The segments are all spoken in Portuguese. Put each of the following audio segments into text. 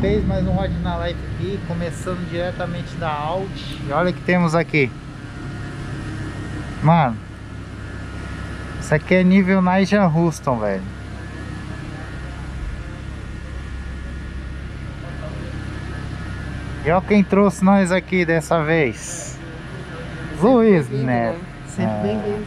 Vez, mais um Rod na Life aqui, começando diretamente da Audi. E olha o que temos aqui. Mano, isso aqui é nível Nigel Houston, velho. E olha quem trouxe nós aqui dessa vez. Luiz Bem-vindo, Neto. né? Sempre É. bem-vindo.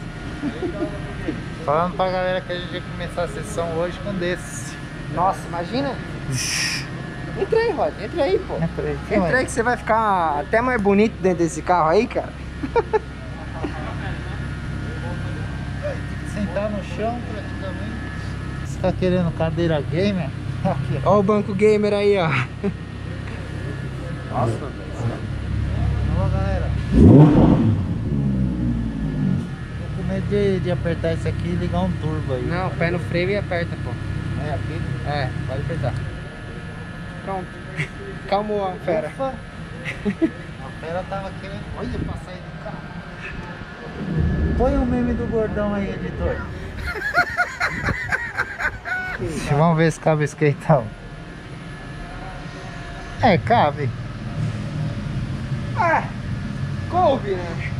Falando pra galera que a gente ia começar a sessão hoje com desses. Nossa, imagina. Entra aí, Rod. Entra aí, pô. Entra aí, Entra aí que você vai ficar até mais bonito dentro desse carro aí, cara. Sentar no chão praticamente. Você tá querendo cadeira gamer? Aqui, ó. Ó o banco gamer aí, ó. Nossa, Vamos lá, galera. Tô com medo de, de apertar isso aqui e ligar um turbo aí. Não, pé no freio e aperta, pô. É aqui? É, pode apertar. Pronto. Calma, a fera. Ufa. A fera tava querendo. Olha pra sair do carro. Põe o meme do gordão aí, editor. Vamos ver se cabe esse queitão. É, cabe. Ah, coube, né?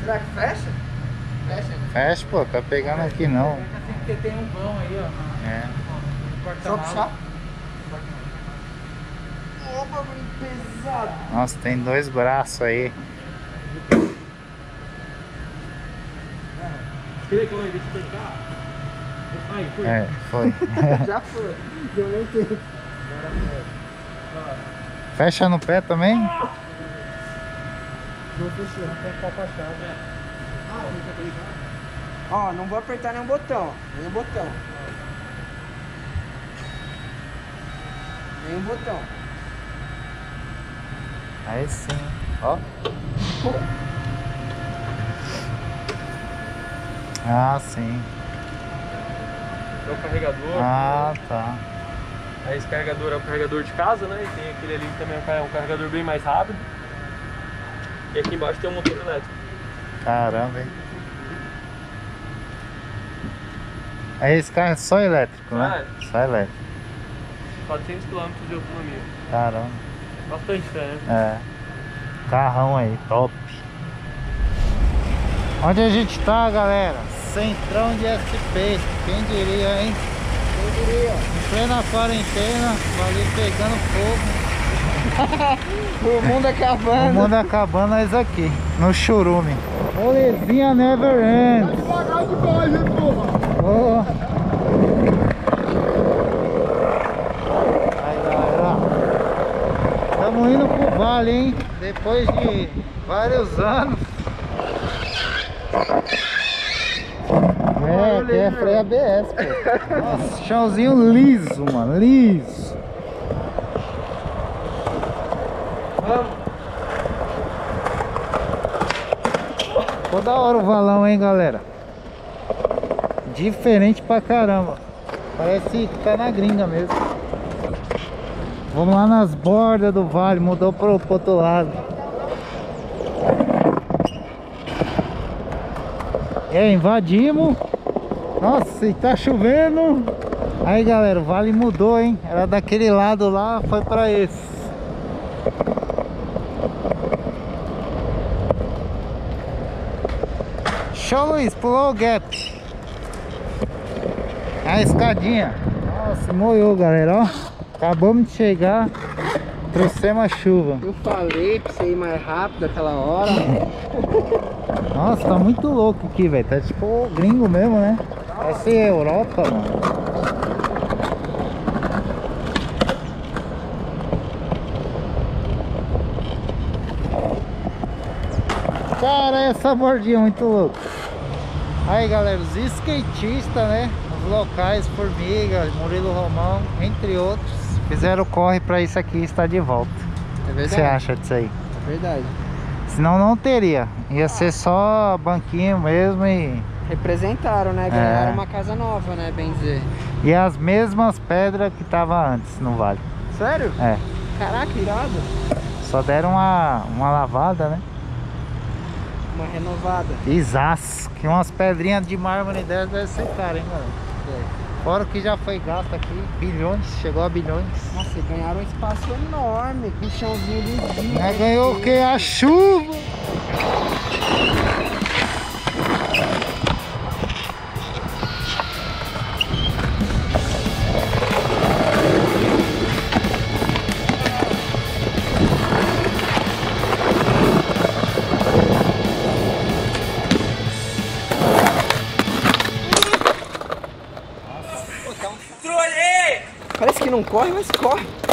Será que fecha? Fecha, né? Fecha, pô, tá pegando aqui não. Porque tem um vão aí, ó. É. Só puxar. Ó, bagulho pesado. Nossa, tem dois braços aí. Queria que eu ia despertar? Aí, foi. É, foi. Já foi. Deu nem tempo. Fecha no pé também? Não fechou. Tem que tapar a chave. Ó, não vou apertar nenhum botão. Nenhum botão. Nenhum botão. Aí sim. Ó. Ah, sim. É o carregador. Ah, tá. Aí esse carregador é o carregador de casa, né? E tem aquele ali que também é um carregador bem mais rápido. E aqui embaixo tem um motor elétrico. Caramba, hein? Aí esse carro é só elétrico, né? Só elétrico. 400 km de autonomia. Caramba. Bastante fé, né? É. Carrão aí, top. Onde a gente tá, galera? Centrão de SP. Quem diria, hein? Eu diria. Em plena quarentena, ali pegando fogo. O mundo O acabando. mundo acabando, nós aqui, no churume. Rolezinha never ends. Devagar demais, hein, porra? Oh. Estamos indo pro vale, hein? Depois de vários anos. É, aqui é freio ABS, pô. Nossa, chãozinho liso, mano, liso. Vamos. Ficou da hora o valão, hein, galera? Diferente pra caramba. Parece que tá na gringa mesmo. Vamos lá nas bordas do vale, mudou pro, pro outro lado. É, invadimos. Nossa, e tá chovendo. Aí, galera, o vale mudou, hein? Era daquele lado lá, foi pra esse. Show, Luiz, pulou o gap. A escadinha. Nossa, molhou, galera, ó. Acabamos de chegar. Trouxemos a chuva. Eu falei pra você ir mais rápido aquela hora. Nossa, tá muito louco aqui, velho. Tá tipo gringo mesmo, né? Parece Europa, mano. Cara, essa bordinha é muito louca. Aí, galera, os skatistas, né? Os locais, Formiga, Murilo Romão, entre outros, fizeram corre pra isso aqui estar de volta. É O que você verdade. acha disso aí? É verdade. Senão não teria. Ia ser só banquinho mesmo e Representaram, né? Ganharam uma casa nova, né? Bem dizer. E as mesmas pedras que tava antes no vale. Sério? É. Caraca, irado. Só deram uma, uma lavada, né? Uma renovada. Isaço. Que umas pedrinhas de mármore dessas deve ser caro, hein, galera? Fora o que já foi gasto aqui, bilhões, chegou a bilhões. Nossa, ganharam um espaço enorme, com um chãozinho lisinho. Ganhou o que? A chuva! Corre, mas corre.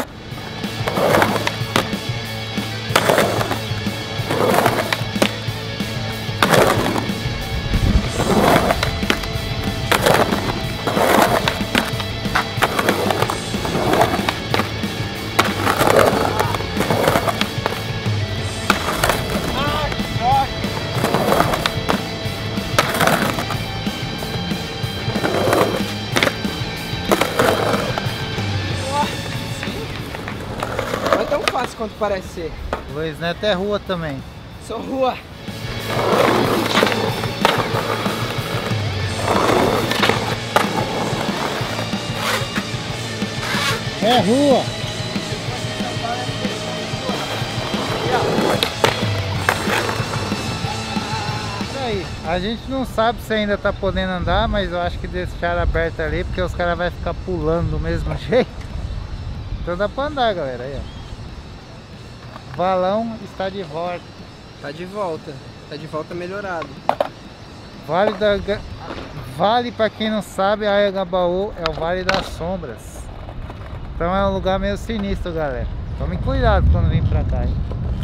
Quanto parece ser. Luiz Neto é rua também. Sou rua. É rua! Aí. A gente não sabe se ainda tá podendo andar, mas eu acho que deixaram aberto ali porque os caras vão ficar pulando do mesmo jeito. Então dá pra andar, galera. Aí, ó. Valão está de volta. Tá de volta. Tá de volta melhorado. Vale da Vale para quem não sabe, a Agabaú é o Vale das Sombras. Então é um lugar meio sinistro, galera. Tome cuidado quando vir pra cá, hein?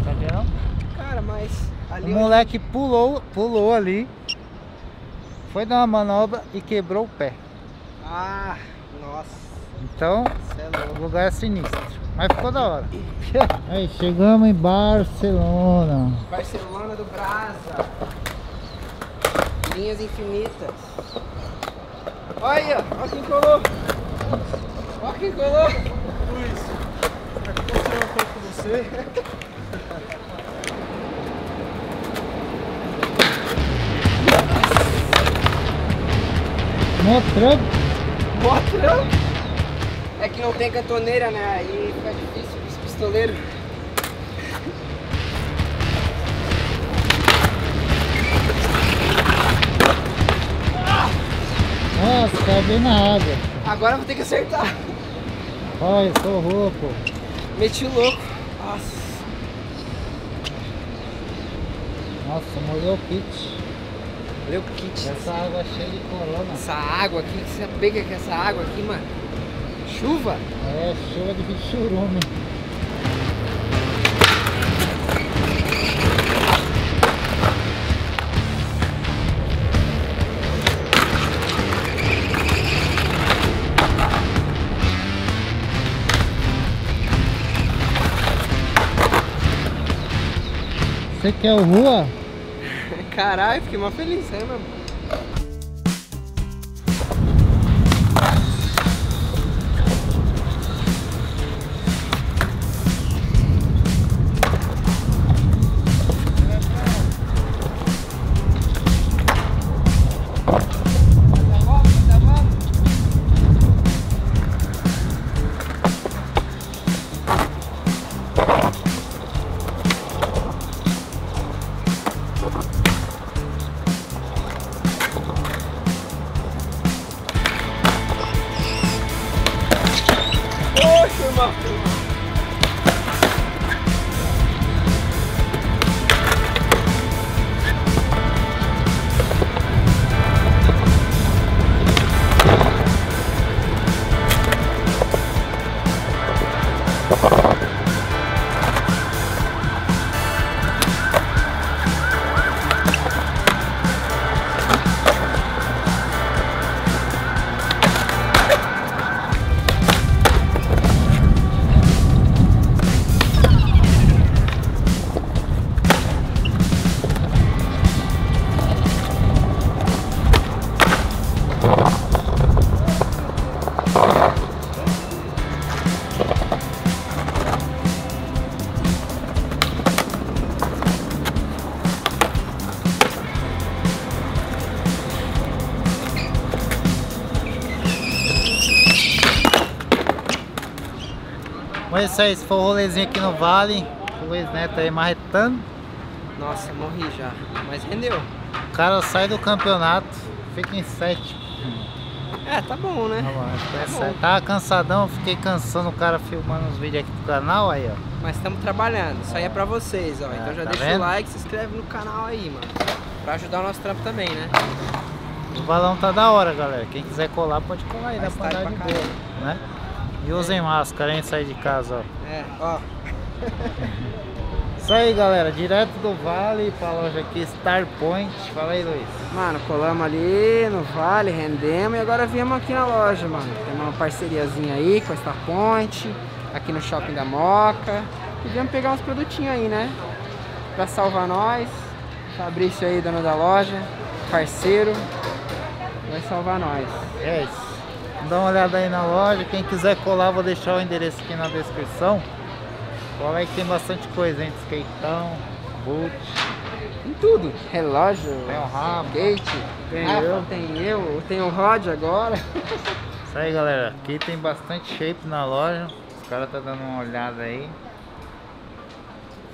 Tá vendo? Cara, mas O ali moleque pulou, pulou ali, foi dar uma manobra e quebrou o pé. Ah, nossa. Então, é o lugar é sinistro. Mas ficou da hora. Aí, chegamos em Barcelona. Barcelona do Brasa. Linhas infinitas. Olha, olha quem colou. Olha quem colou. Luiz, tirar uma foto com você. Mostrando. Bota. É que não tem cantoneira, né? Aí fica difícil pros pistoleiros. Nossa, caiu na água. Agora eu vou ter que acertar. Olha, eu sou pô. Meti o louco. Nossa. Nossa, molhou o kit. Olha o kit. Essa água cheia de corona. Essa água aqui, que você pega com essa água aqui, mano? Chuva? É chuva de bichurume. Você quer o rua? Caralho, fiquei mó feliz, né, mano? Ha ha ha. Mas é isso aí, esse foi o rolezinho aqui no vale. O Luiz Neto aí marretando. Nossa, morri já. Mas rendeu. O cara sai do campeonato, fica em sétimo. É, tá bom, né? Tá bom, é Tá. Tava cansadão, fiquei cansando o cara filmando os vídeos aqui pro canal aí, ó. Mas estamos trabalhando. Isso aí é pra vocês, ó. Ah, então já tá deixa vendo? o like, se inscreve no canal aí, mano. Pra ajudar o nosso trampo também, né? O balão tá da hora, galera. Quem quiser colar, pode colar aí, dá Mais pra andar de boa, né? E usem máscara, hein, sair de casa, ó. É, ó. Isso aí, galera. Direto do Vale pra loja aqui, Star Point. Fala aí, Luiz. Mano, colamos ali no Vale, rendemos e agora viemos aqui na loja, mano. Tem uma parceriazinha aí com a Star Point, aqui no Shopping da Moca. E viemos pegar uns produtinhos aí, né? Pra salvar nós. Fabrício aí, dono da loja, parceiro. Vai salvar nós. É isso. Dá uma olhada aí na loja. Quem quiser colar, vou deixar o endereço aqui na descrição. Cola aí que tem bastante coisa, hein? Skateão, boot, Tem tudo. Relógio, tem o rabo. skate, Tem Rafa, eu. tem eu, tem o Rod agora. Isso aí, galera. Aqui tem bastante shape na loja. Os caras tá dando uma olhada aí.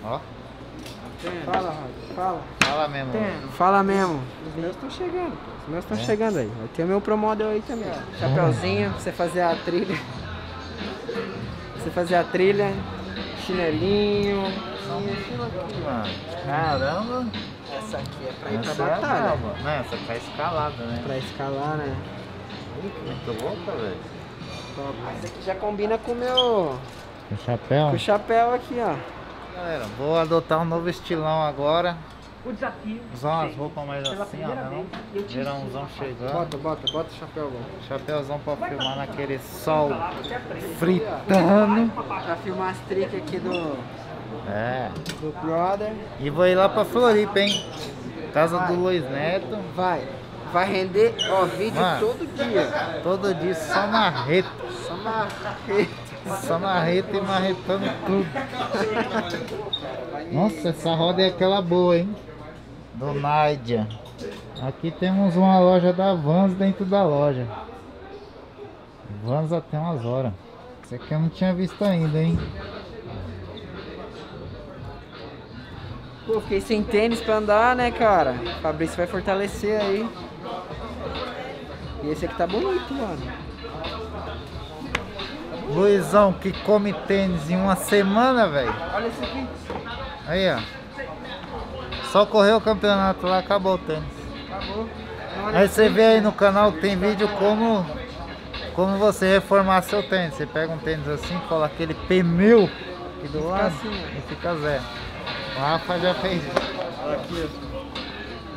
Ó, Fala, Rod, fala. fala mesmo. Fala mesmo. Os meus estão chegando, pô. Os meus estão É. chegando aí. Ter o meu Pro Model aí também. Chapeuzinho pra você fazer a trilha. Pra você fazer a trilha. Chinelinho. Mano, caramba. Essa aqui é pra ir pra Essa é batalha. brava. Não, essa aqui é escalada, né? Pra escalar, né? Muito louca, velho. Top. Essa aqui já combina com o meu. O chapéu. Com o chapéu aqui, ó. Galera, vou adotar um novo estilão agora. O desafio. Usar umas roupas mais Pela assim, ó, né? Verãozão chegando. Bota, bota, bota o chapéu, bom. Chapéuzão pra filmar naquele sol fritando. Pra filmar as tricks aqui do, É. do brother. E vou ir lá pra Floripa, hein? Casa do Luiz Neto. Vai. Vai render, ó, vídeo Mano. todo dia. Todo dia só marreta. Só marreta. Só marreta e marretando tudo. Nossa, essa roda é aquela boa, hein? Do Naidia. Aqui temos uma loja da Vans dentro da loja. Vans até umas horas. Isso aqui eu não tinha visto ainda, hein? Pô, fiquei sem tênis pra andar, né, cara? Fabrício vai fortalecer aí. E esse aqui tá bonito, mano. Luizão que come tênis em uma semana, velho. Olha esse aqui. Aí, ó. Só correu o campeonato lá, acabou o tênis. Acabou. Aí você vê aí no canal tem vídeo como como você reformar seu tênis. Você pega um tênis assim, cola aquele pneu aqui do lado assim, ó. e fica zero. O Rafa já fez isso. Aqui,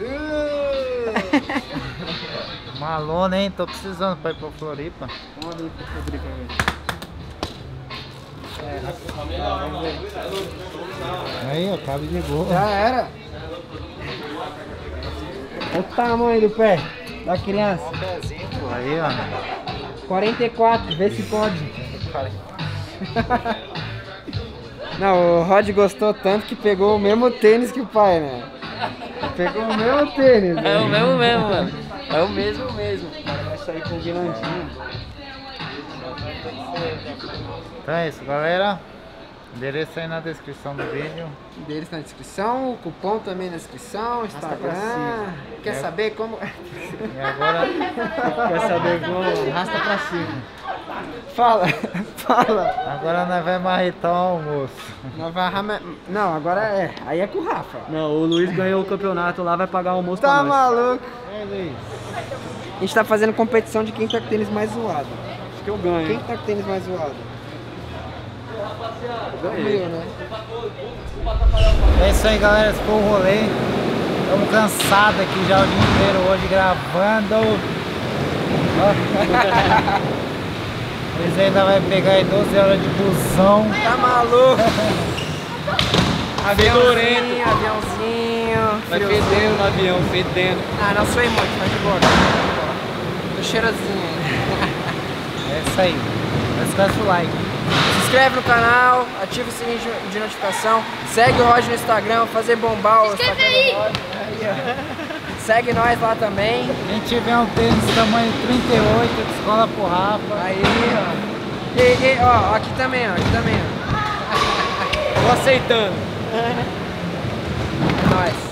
Malona, hein? Tô precisando pra ir pra Floripa. ó. Vamos ali pro Rodrigo ver. Aí, ó, cabo de gol. Já era. Olha o tamanho do pé da criança. Aí, ó. 44, vê se pode. Não, o Rod gostou tanto que pegou o mesmo tênis que o pai, né? Pegou o mesmo tênis. É o né? mesmo mesmo, mano. É o mesmo mesmo. Vai sair com guirlandinho. Então é isso, galera. Endereço aí na descrição do vídeo. Deles na descrição, o cupom também na descrição, Instagram. Quer saber como. E agora Quer saber como? Rasta pra cima. Fala, fala. Agora nós vamos marretar o almoço. Nós vai Não, agora é. Aí é com o Rafa. Não, o Luiz ganhou o campeonato lá, vai pagar o almoço Tá pra nós. maluco? É, Luiz. A gente tá fazendo competição de quem tá com tênis mais zoado. Acho que eu ganho. Quem tá com tênis mais zoado? Né? É isso aí, galera. Esse foi o rolê. Estamos cansados aqui já o dia inteiro hoje gravando. Eles ainda vai pegar aí 12 horas de busão. Tá maluco? Aviãozinho, aviãozinho. Vai friozinho. fedendo no avião, fedendo. Ah, não sou muito, vai de boa. Tô cheirosinho. É isso aí. Não esquece o like. Se inscreve no canal, ativa o sininho de- notificação, segue o Roger no Instagram, fazer bombar o Instagram. Aí, ó. Segue nós lá também. Quem tiver um tênis tamanho 38, descola pro Rafa. Aí, ó. E, e, ó, aqui também, ó, aqui também, ó. Tô aceitando. É nóis.